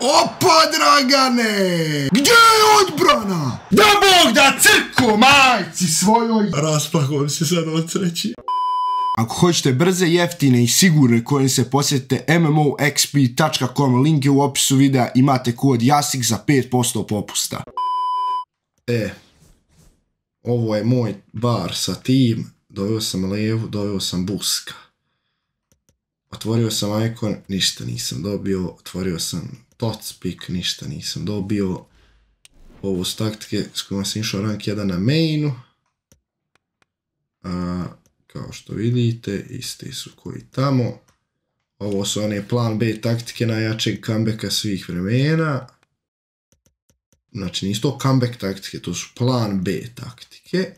Opa, Dragane! Gdje je odbrana? Da Bog da crku majci svojoj! Rasplakom se sad od sreći. Ako hoćete brze, jeftine i sigurne koje se posjetite mmoxp.com, link je u opisu videa, imate kod JASIK za 5% popusta. E, ovo je moj bar sa tim, doveo sam levu, doveo sam buska. Otvorio sam icon, ništa nisam dobio, otvorio sam Totspik, ništa nisam dobio. Ovo su taktike s kojima sam išao rank 1 na mainu. A, kao što vidite, isti su koji tamo. Ovo su one plan B taktike najjačeg comebacka svih vremena. Znači, nisu to comeback taktike, to su plan B taktike.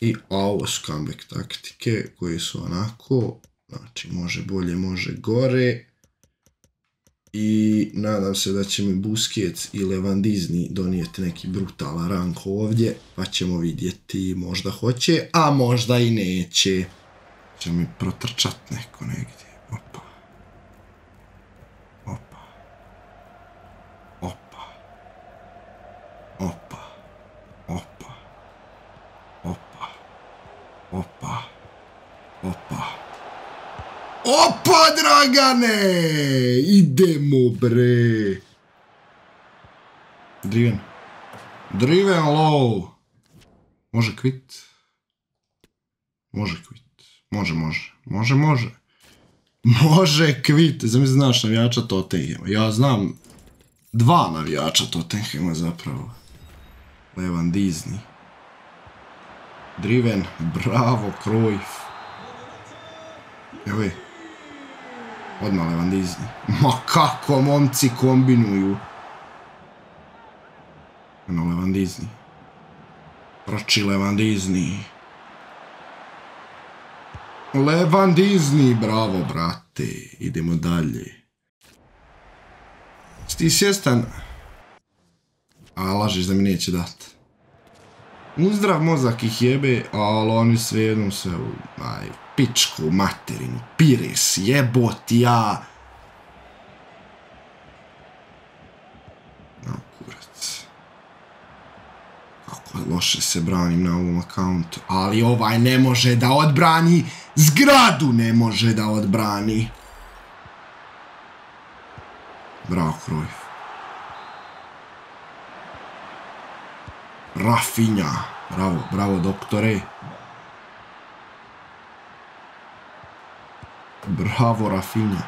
I ovo su comeback taktike koje su onako, znači, može bolje, može gore i nadam se da će mi Busquets i Levandizni donijeti neki brutalan rank ovdje, pa ćemo vidjeti, možda hoće, a možda i neće. Će mi protrčat neko negdje, opa. Opa. Opa. Opa. Opa. Opa. Opa. Opa. Opa, Dragane! Idemo, bre! Driven. Driven low. Može kvit. Može kvit. Može, može. Može, može. Može kvit. Znam znaš navijača Tottenhema. Ja znam dva navijača Tottenhema zapravo. Levan Disney. Driven. Bravo, Cruyff. Evo je. Odmah Levandizni. Ma kako momci kombinuju. Ano Levandizni. Proči Levandizni. Levandizni, bravo brate. Idemo dalje. Sti sjestan. A lažiš da mi neće dati. Uzdrav mozak ih jebe, ali oni sve jednom se... Aj, pičku materinu, pires, jebot ja. No, kurac. Kako loše se branim na ovom akauntu. Ali ovaj ne može da odbrani, zgradu ne može da odbrani. Bravo, Krojf. Rafinja. Bravo, bravo, doktore. Bravo, Rafinha.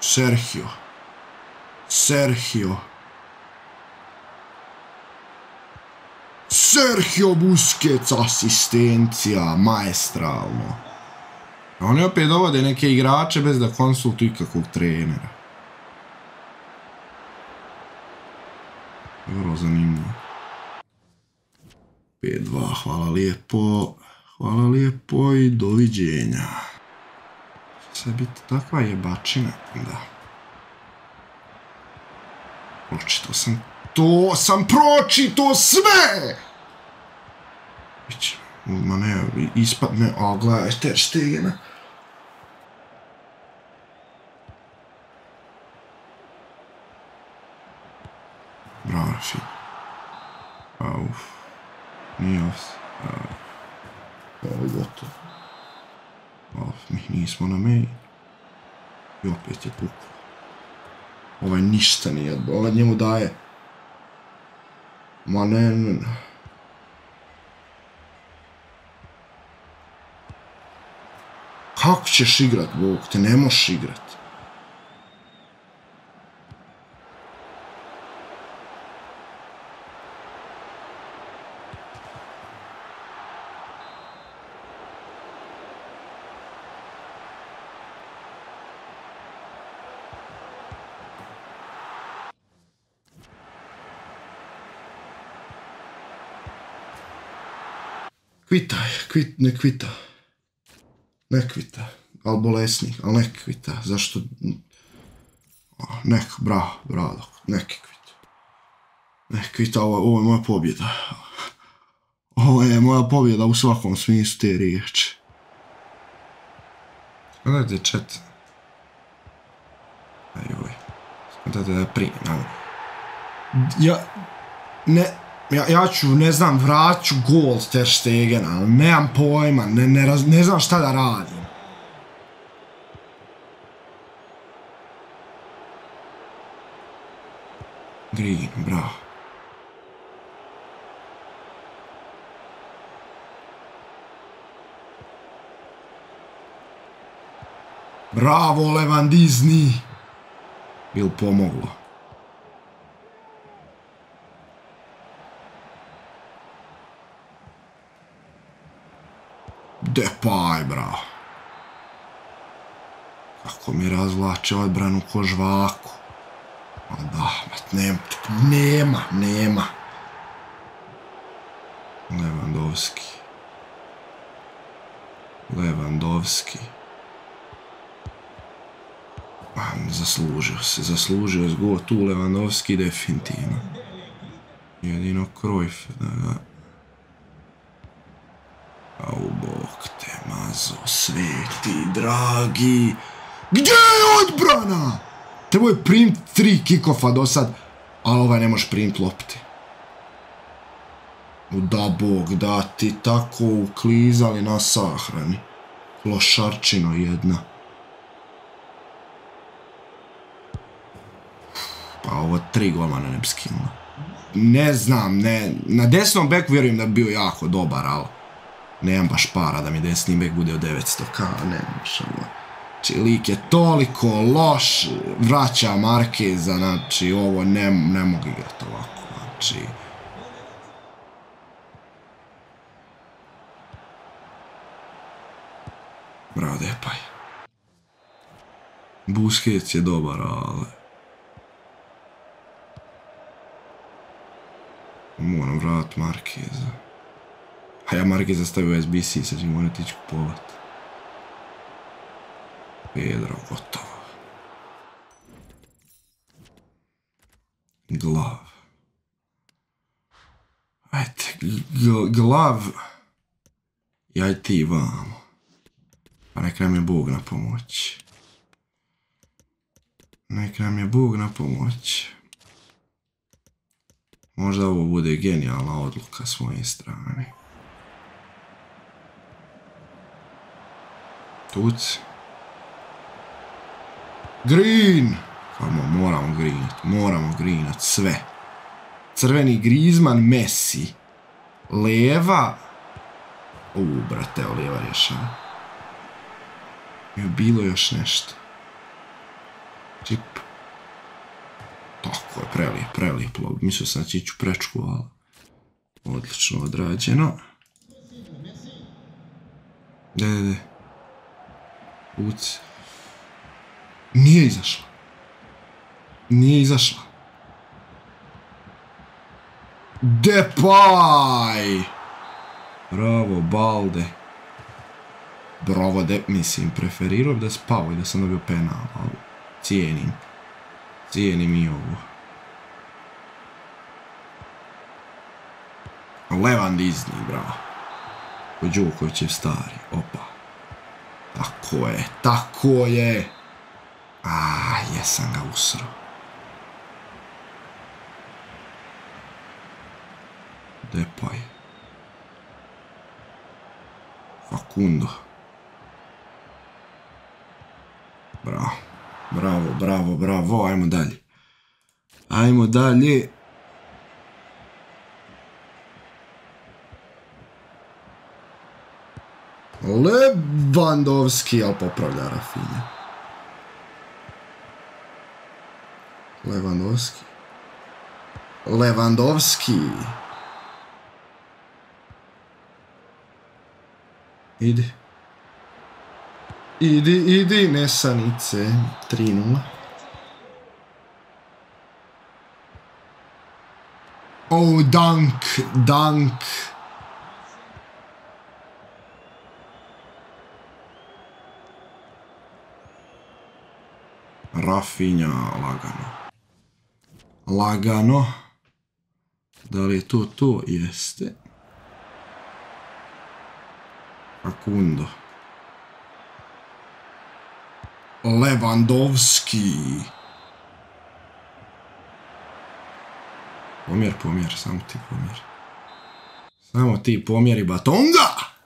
Sergio. Sergio. Sergio Busquets, asistencija, maestralno. Oni opet dovode neke igrače bez da konsultuju kakvog trenera. Vrlo zanimljivo. 5-2, hvala lijepo. Hvala lijepo i doviđenja. Sve biti takva jebačina, da. Pročito sam, to sam pročito sve! Biće, ma ne, ispadne, a gledaj, ter Bravo, Rashid. A, uf. Nije os. ovdje. Ovo je gotovo. Ovo, mi nismo na meji. I opet je pukao. Ovaj ništa nije odbog. Ovaj njemu daje. Ma ne, ne, ne. Kako ćeš igrat, Bog? Te ne možeš igrat. Kvitaj, kvit, ne kvita. Ne kvita. ali bolesnik, al ne kvita. Zašto? Nek, bra, bra, neki kvita. Ne kvita, ovo, ovo je moja pobjeda. Ovo je moja pobjeda u svakom smislu te riječi. Gledajte chat. Da, da, da, primim, ajmo. Ja, ne, ja, ja ću, ne znam, vraću gol Ter Stegen, ali nemam pojma, ne, ne, raz, ne znam šta da radim. Green, bravo. Bravo, Levan Disney! Bil pomoglo. Depaj, bra. Kako mi razvlače odbranu ko žvaku. A da, bet nema, nema, nema. Lewandowski. Lewandowski. Zaslužio se, zaslužio se go tu Lewandowski definitivno. Jedino Cruyff, da ga... Au, sveti, dragi. Gdje je odbrana? Trebao je primit tri kikofa do sad, ali ovaj ne može primit lopte. Da bog, da ti tako uklizali na sahrani. Lošarčino jedna. Pa ovo tri golmana ne bi skinula. Ne znam, ne. Na desnom beku vjerujem da bi bio jako dobar, ali nemam baš para da mi desni bek bude od 900 k, ne baš ono. Znači, lik je toliko loš, vraća Markeza, znači, ovo ne, ne mogu igrati ovako, znači... Bravo, Depaj. Busquets je dobar, ali... Moram vrat Markeza. A ja Markeza stavio SBC, sad ću morati ići kupovat. Pedro, gotovo. Glav. Ajde, glav. Jaj ti vamo. Pa nek nam je Bog na pomoć. Nek nam je Bog na pomoć. Možda ovo bude genijalna odluka s moje strane. Tuci. Green! Kamo, moramo greenat, moramo greenat sve. Crveni Griezmann, Messi. Leva. U, brate, evo leva rješava. Je bilo još nešto. Čip. Tako je, prelijep, prelijep log. Mislio sam da će ići u prečku, ali... Odlično odrađeno. De, de, de. Uci. Nije izašla. Nije izašla. Depaj! Bravo, Balde. Bravo, de, mislim, preferirao da spao i da sam dobio penal, ali cijenim. Cijenim i ovo. Levan Disney, bravo. Kođuković je stari, opa. Tako je, tako je. A, jesam ga usro. Depay. Facundo. Bravo. Bravo, bravo, bravo. Ajmo dalje. Ajmo dalje. Lewandowski, ali popravlja Rafinha. Lewandowski. Lewandowski. Idi. Idi, idi, nesanice. 3-0. Oh, dunk, dunk. Rafinja lagano lagano. Da li je to to? Jeste. Facundo. Lewandowski. Pomjer, pomjer, samo ti pomjer. Samo ti pomjeri batonga!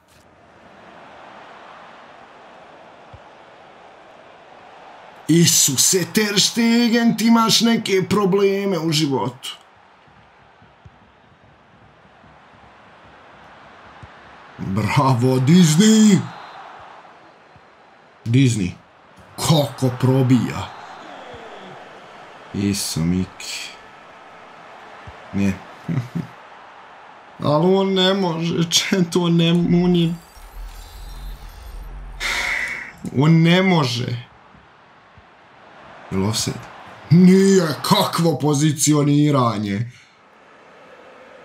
Isuse, Ter Stegen, ti imaš neke probleme u životu. Bravo, Disney! Disney. Kako probija. Iso, Miki. Ne. Ali on ne može, če to ne, on je... On ne može. Ili offside? Nije, kakvo pozicioniranje.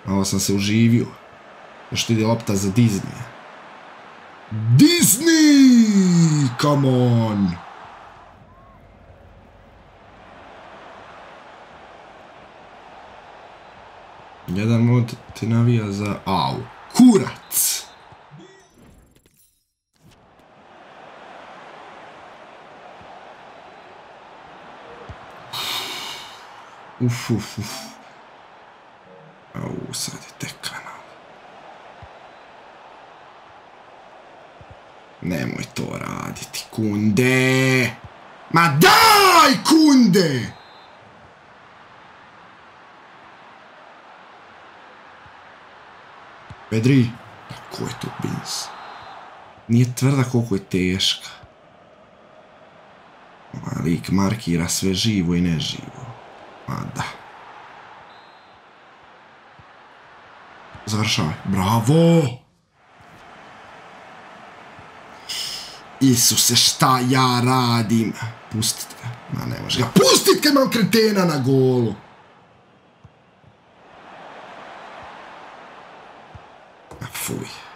Malo sam se uživio. Još ti ide lopta za Disney. Disney! Come on! Jedan mod te navija za... Au! Kurac! Uf, uf, uf. Au, sad je tek kanal. Nemoj to raditi, kunde! Ma daj, kunde! Pedri, pa ko je to bins? Nije tvrda koliko je teška. Ovaj lik markira sve živo i neživo. Ma da. Završavaj. Bravo! Isuse, šta ja radim? Pustit ga. Ma ne može ga. Pustit ga, imam kretena na golu. Fuj.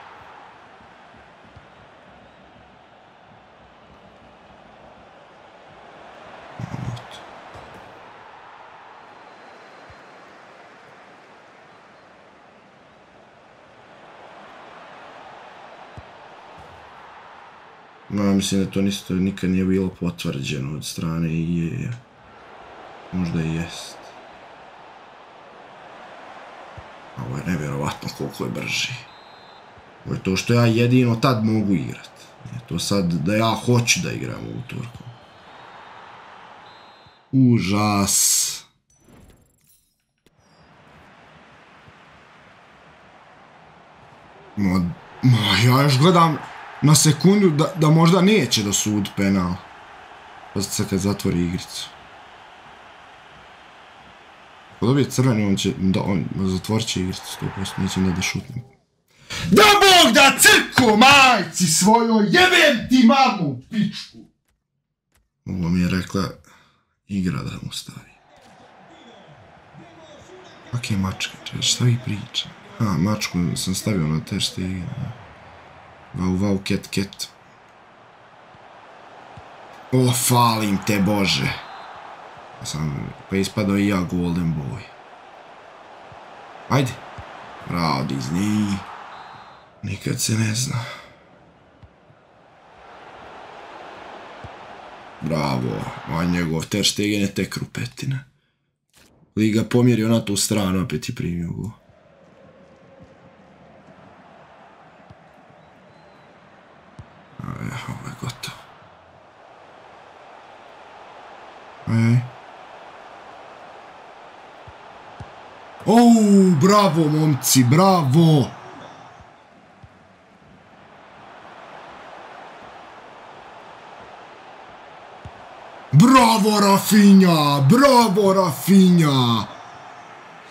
Ma, mislim da to nisto nikad nije bilo potvrđeno od strane IE. Možda i jest. Ovo je nevjerovatno koliko je brži. Ovo je to što ja jedino tad mogu igrat. Je to sad da ja hoću da igram u Turku. Užas. Ma, ma ja još gledam na sekundu da, da možda neće da sud penal. Pa se kad zatvori igricu. Ako dobije crveni, on će, da, on zatvorit će igricu 100%, neće da da šutne. Da Bog da crko majci svojoj, jebem ti mamu, pičku. Ovo mi je rekla igra da mu stavi. Ok, mačka, češ, šta vi priča? Ha, mačku sam stavio na te stege. Vau, vau, ket, ket. O, falim te, Bože. Sam, pa ispadao i ja Golden Boy. Ajde. Bravo, Disney. Nikad se ne zna. Bravo. A njegov Ter Stegen je tek rupetina. Liga pomjerio na tu stranu, opet je primio go. Ovo je gotovo. Ajaj. Oh, bravo, momci, bravo! Bravo, Rafinha! Bravo, Rafinha!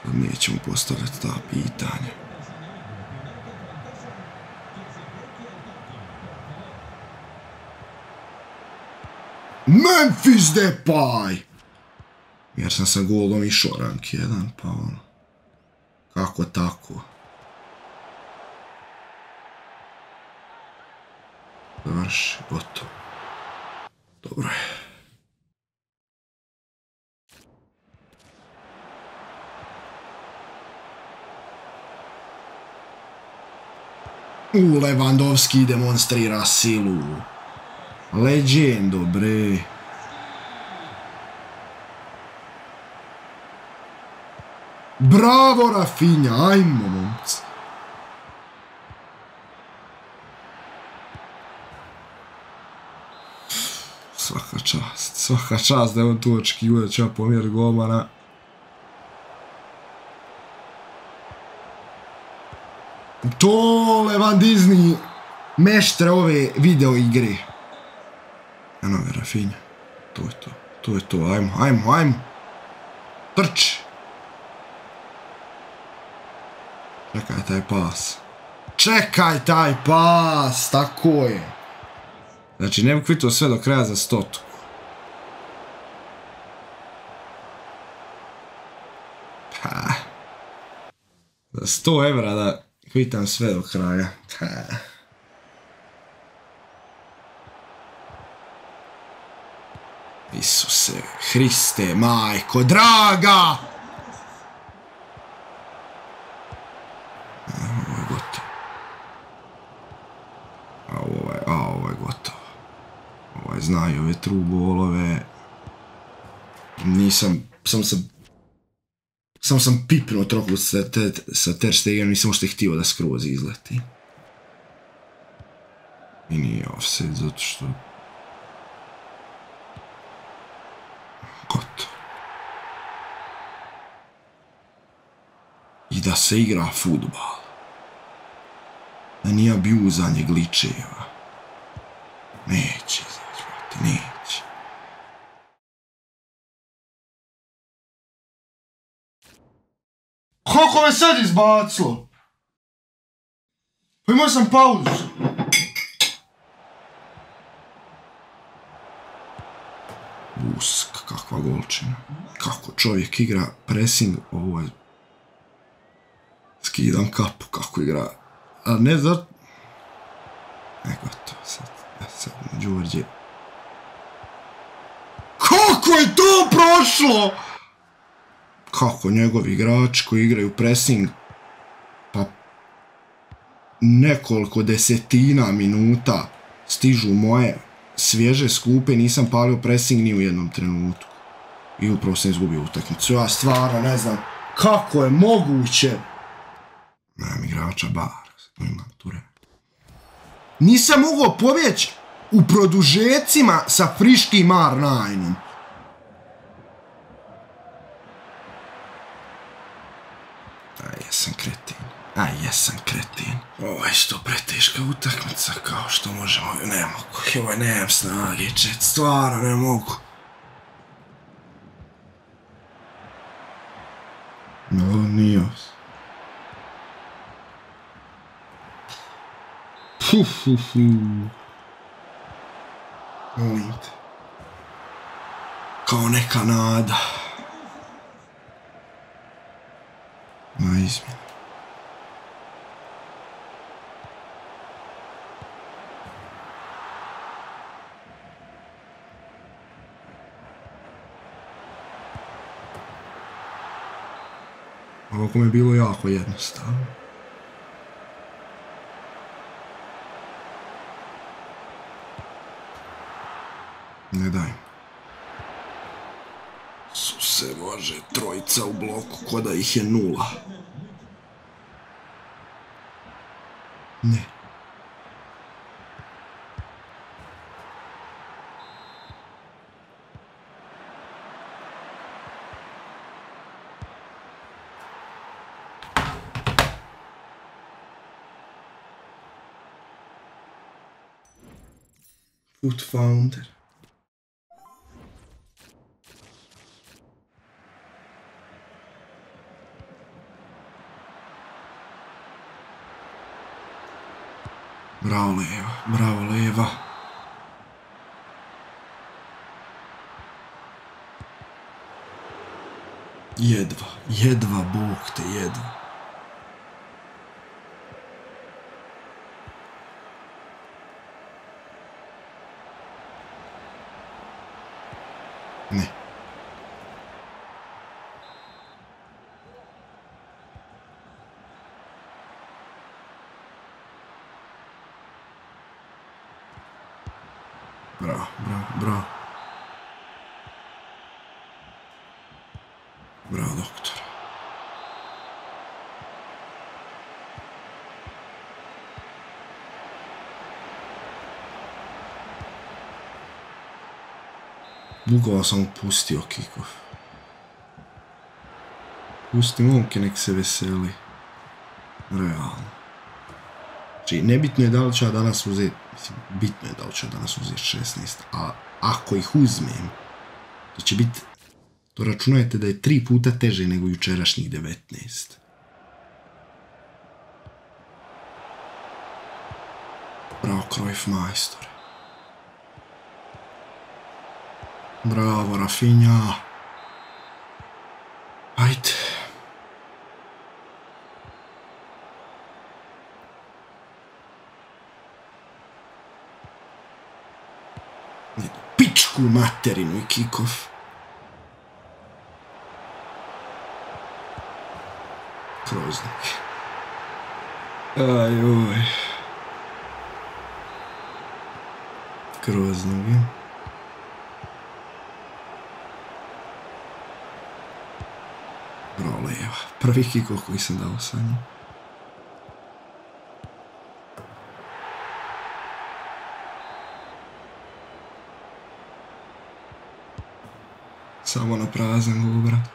Sad nećemo postavljati ta pitanja. Memphis Depay! Jer sam sa golom išao rank 1, pa ono... Kako tako? Završi, gotovo. Dobro je. U, Lewandowski demonstrira silu. Legendo, bre. Bravo Rafinha, ajmo momci. Svaka čast, svaka čast da je on tu očekivao da će pomjer golmana. To Levan Disney meštre ove video igre. Eno ga Rafinha. To je to. To je to. Ajmo, ajmo, ajmo. Trč. Čekaj taj pas. Čekaj taj pas. Tako je. Znači, ne bih kvitao sve do kraja za stotu. Pa. Za 100 evra da kvitam sve do kraja. Pa. Isuse, Hriste, majko, draga! Ovo je gotovo. A ovo je, a ovo je gotovo. Ovaj, znaju ove trubolove. Nisam, sam sam, sam sam pipnuo troku sa, te, sa Ter Stegen, nisam ošte htio da skroz izleti. I nije offset, zato što gotovo. I da se igra futbal. Da nije abjuzanje gličeva. Neće izaći, brate, neće. Koliko me sad izbacilo? Pa imao sam pauzu. Usk, kakva golčina. Kako čovjek igra pressing, ovo je... Skidam kapu kako igra. A ne za... E, gotovo sad. E, sad, Đurđe. Kako je to prošlo? Kako njegovi igrači koji igraju pressing pa nekoliko desetina minuta stižu moje svježe skupe, nisam palio pressing ni u jednom trenutku. I upravo sam izgubio utakmicu. Ja stvarno ne znam kako je moguće. Nemam igrača bar. Imam ture. Nisam mogao pobjeći u produžecima sa friškim R9-om. Aj, jesam kretin. Aj, jesam kretin. Ovo je što preteška utakmica, kao što možemo... Ne mogu, joj, nemam snage, čet, stvarno ne mogu. No, nije os. Fu, fu, fu. Molim te. Kao neka nada. Na izmjenu. Ovako mi je bilo jako jednostavno. Ne daj. Suse Bože, trojica u bloku, ko da ih je nula. Ne. Foot founder. Bravo Leva, bravo Leva. Jedva, jedva, Bog te, jedva. Ne. Bravo, bravo, bravo. Bravo, doktor. Bukvalo sam pustio kikov. Pusti momke nek se veseli. Realno. Znači, nebitno je da li ću ja danas uzeti, mislim, bitno je da li ću ja danas uzeti 16, a ako ih uzmem, to će biti, to računajte da je tri puta teže nego jučerašnjih 19. Bravo, Cruyff majstor. Bravo, Rafinha. Ajde. Pičku materinu i kikov. Kroznik. Aj, oj. Kroznik. Roleva. Prvi kikov koji sam dao sa njim. Samo na prazan gol, brat.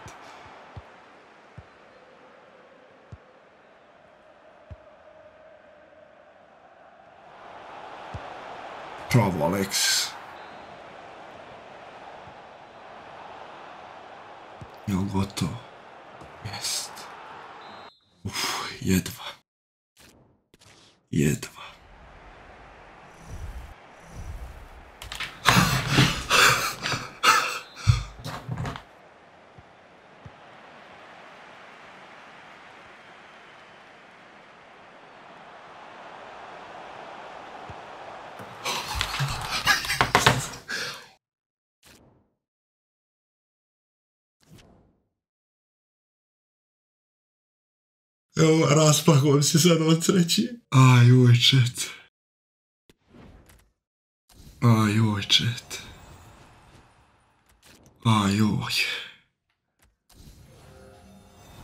Bravo, Alex. Jel gotovo? Jest. Uf, jedva. Jedva. Evo, rasplakujem se sad od sreći. Aj, oj, čet. Aj, oj, čet. Aj, oj.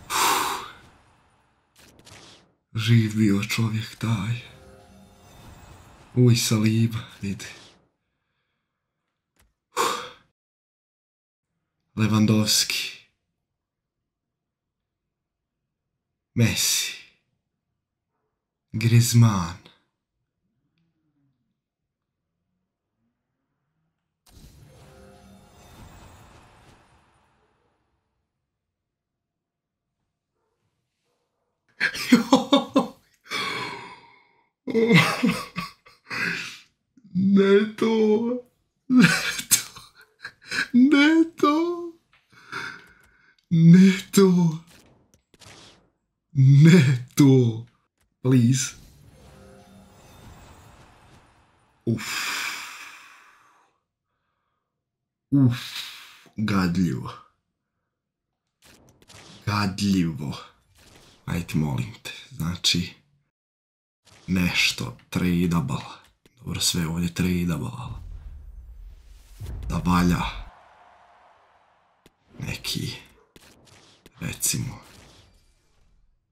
Uf. Živ bio čovjek taj. Uj, saliba, vidi. Lewandowski. Levandovski. Messi, Griezmann, oh. Please. Uff. Uff. Gadljivo. Gadljivo. Ajde, molim te. Znači, nešto tradable. Dobro, sve ovdje tradable. Da valja neki, recimo,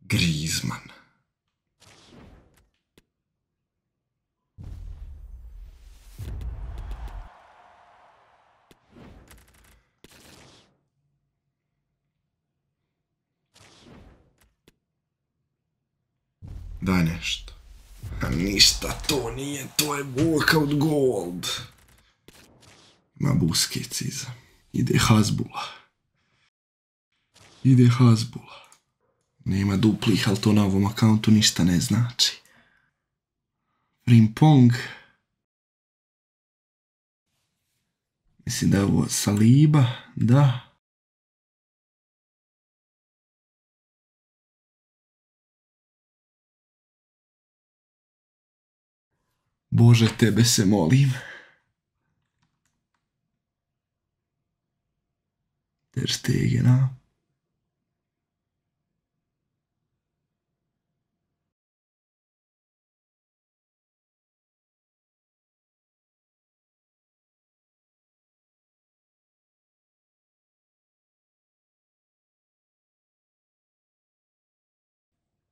Griezmann. Daj nešto. A ništa to nije, to je workout gold. Ma Busquets iza. Ide Hasbula. Ide Hasbula. Nema duplih, ali to na ovom akauntu ništa ne znači. Rimpong. Mislim da je ovo Saliba, da. Bože, tebe se molim. Ter Stegena.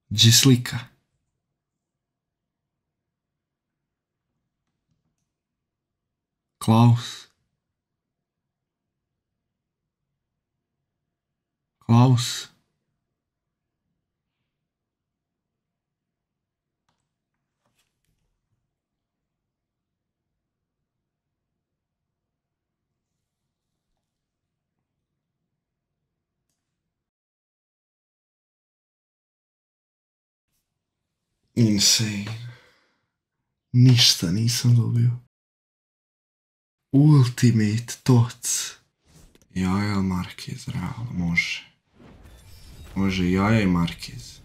de slika. Klaus, Klaus. Insane. Ništa do dobio. Ultimate Tots. Jaja Marquez, realno, može. Može jaja i Marquez.